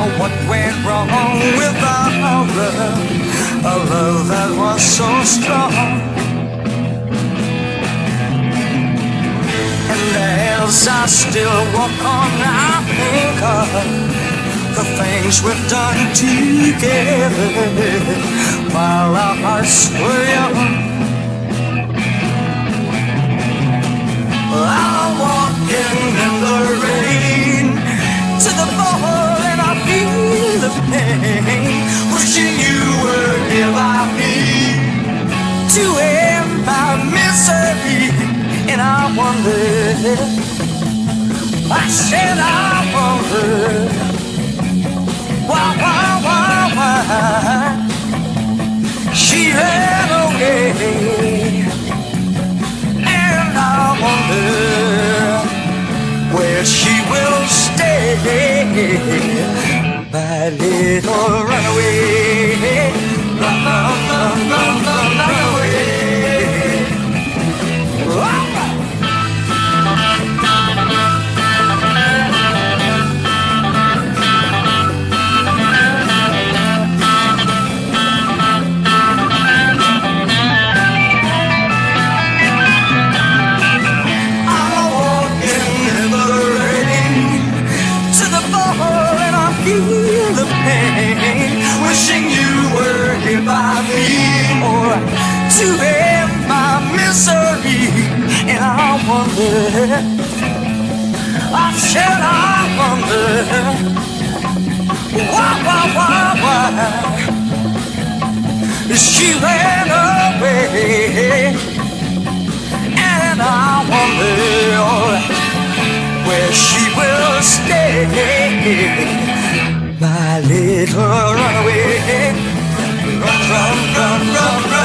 Oh, what went wrong with our love, a love that was so strong. As I still walk on, I think of the things we've done together while our hearts were young. I'm walking in the rain to the ball and I feel the pain. Wishing you were here by me to. And I wonder, I said I wonder, why, why, why, why she ran away. And I wonder where she will stay. My little runaway. Run, run, run, run, run, run to end my misery. And I wonder, I said I wonder, why, why, why, why she ran away. And I wonder where she will stay. My little runaway. Run, run, run, run, run,